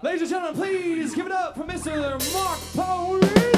Ladies and gentlemen, please give it up for Mr. Mark Powers.